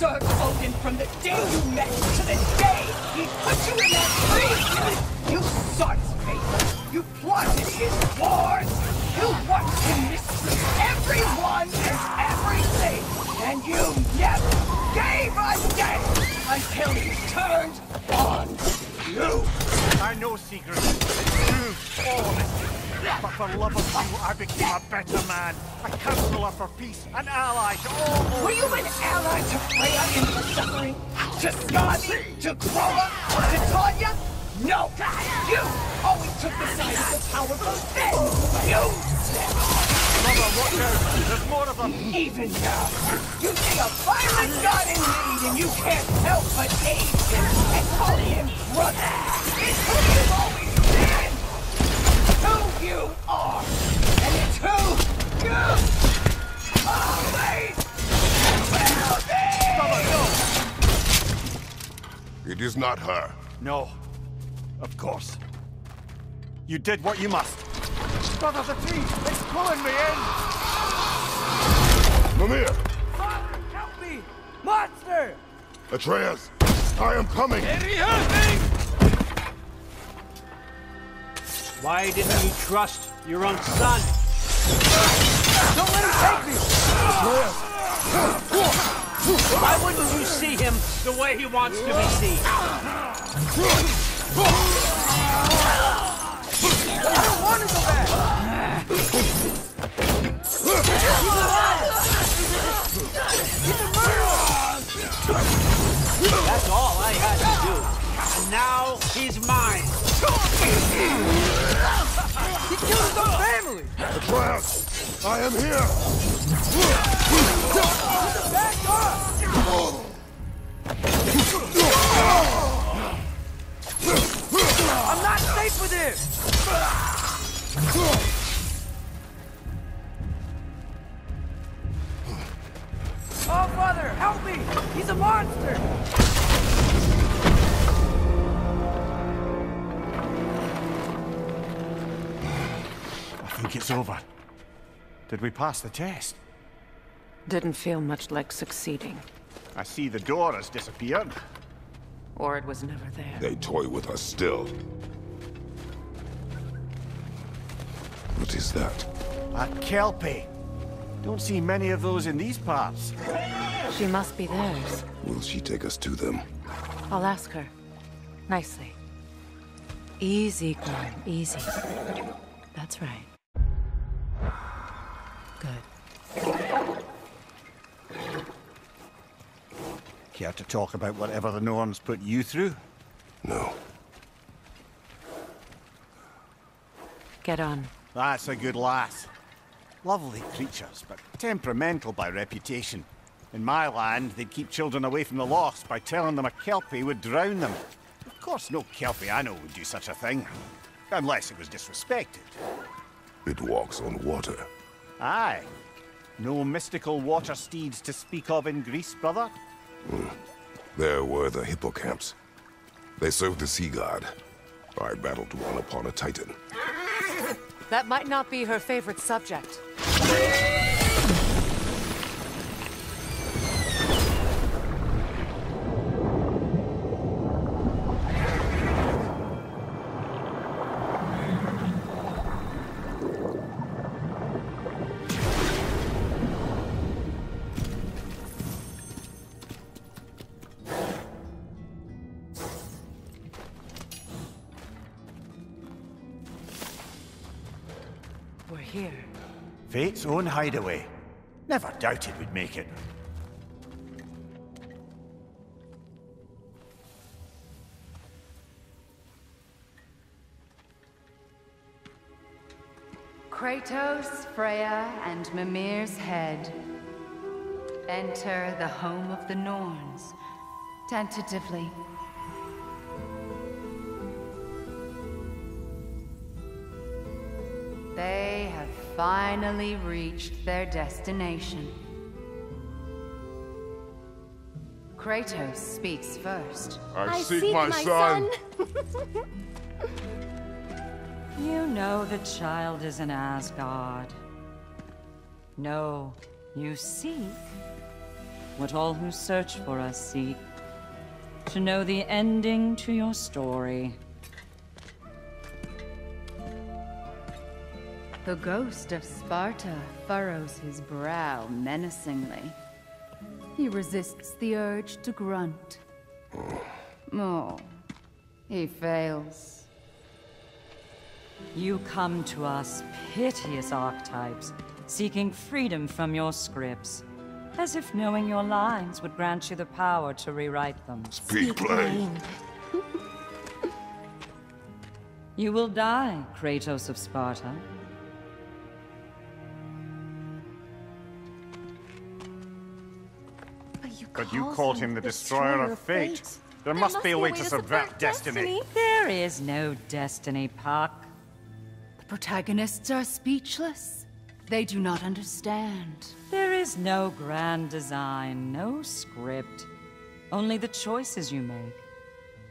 served Odin from the day you met to the day he put you in that tree! You sought his favor. You plotted his wars. You watched him mistreat everyone and everything. And you never gave a damn until he turned on you. I know secrets. True. All of it. But for love of you, I became a better man. A counselor for peace. An ally to all. Were you an ally to Freya in her suffering? To Skadi? To Groa? To Tanya? No! You always took the side of the powerful then! You! Mother, watch out! There's more of them! Even now, you see a violent god in need and you can't help but aid him not her. No. Of course. You did what you must. Brother, the tree! It's pulling me eh? in! Mimir! Father, help me! Monster! Atreus! I am coming! Why didn't you trust your own son? Don't let him take me! Why wouldn't you see him the way he wants to be seen? I don't want to go back! I am here! Back off! I'm not safe with him! Oh, Father, help me! He's a monster! I think it's over. Did we pass the test? Didn't feel much like succeeding. I see the door has disappeared. Or it was never there. They toy with us still. What is that? A Kelpie. Don't see many of those in these parts. She must be theirs. Will she take us to them? I'll ask her. Nicely. Easy, girl. Easy. That's right. Good. Care to talk about whatever the Norns put you through? No. Get on. That's a good lass. Lovely creatures, but temperamental by reputation. In my land, they'd keep children away from the lost by telling them a Kelpie would drown them. Of course, no Kelpie I know would do such a thing. Unless it was disrespected. It walks on water. Aye. No mystical water steeds to speak of in Greece, brother? Hmm. There were the hippocamps. They served the sea god. I battled one upon a titan. That might not be her favorite subject. Here. Fate's own hideaway. Never doubted we'd make it. Kratos, Freya, and Mimir's head. Enter the home of the Norns. Tentatively. Finally reached their destination. Kratos speaks first. I, seek, my, son. You know the child is an Asgard. No, you seek what all who search for us seek. To know the ending to your story. The ghost of Sparta furrows his brow menacingly. He resists the urge to grunt. Oh, he fails. You come to us, piteous archetypes, seeking freedom from your scripts. As if knowing your lines would grant you the power to rewrite them. Speak plain. You will die, Kratos of Sparta. But you called him the destroyer of fate. There must be a way to subvert destiny. There is no destiny, Puck. The protagonists are speechless. They do not understand. There is no grand design, no script. Only the choices you make.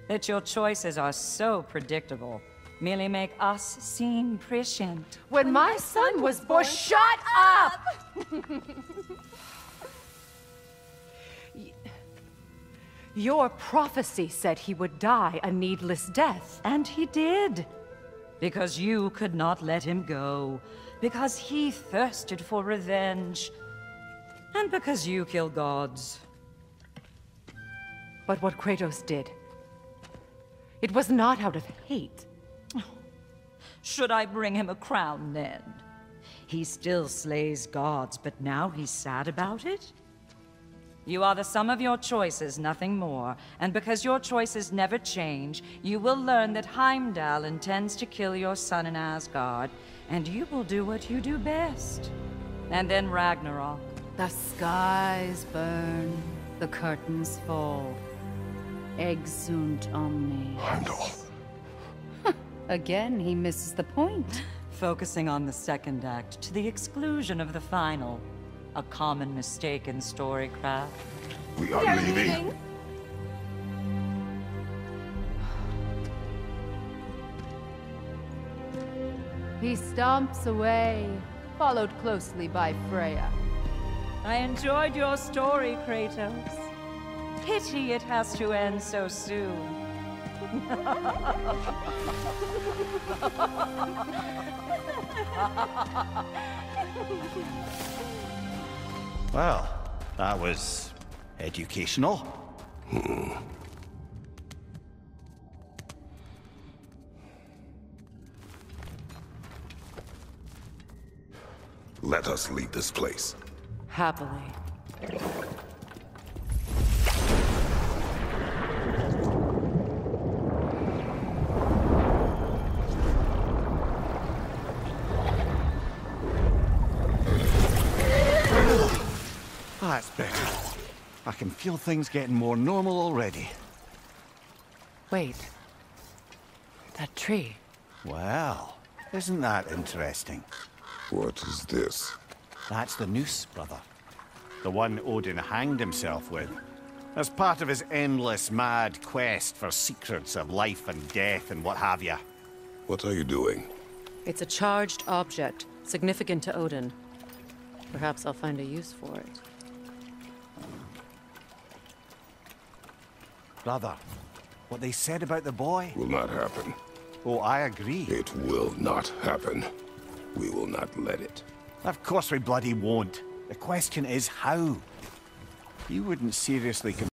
That your choices are so predictable merely make us seem prescient. When my son was born, shut up! Your prophecy said he would die a needless death. And he did. Because you could not let him go. Because he thirsted for revenge. And because you kill gods. But what Kratos did, it was not out of hate. Should I bring him a crown then? He still slays gods, but now he's sad about it? You are the sum of your choices, nothing more. And because your choices never change, you will learn that Heimdall intends to kill your son in Asgard, and you will do what you do best. And then Ragnarok. The skies burn, the curtains fall. Exeunt omnes. Heimdall. Again, he misses the point. Focusing on the second act to the exclusion of the final. A common mistake in storycraft. We are leaving. He stomps away, followed closely by Freya. I enjoyed your story, Kratos. Pity it has to end so soon. Well, that was educational. Hmm. Let us leave this place. Happily. That's better. I can feel things getting more normal already. Wait. That tree. Well, isn't that interesting? What is this? That's the noose, brother. The one Odin hanged himself with. As part of his endless mad quest for secrets of life and death and what have you. What are you doing? It's a charged object, significant to Odin. Perhaps I'll find a use for it. Brother, what they said about the boy? Will not happen. Oh, I agree. It will not happen. We will not let it. Of course we bloody won't. The question is how. You wouldn't seriously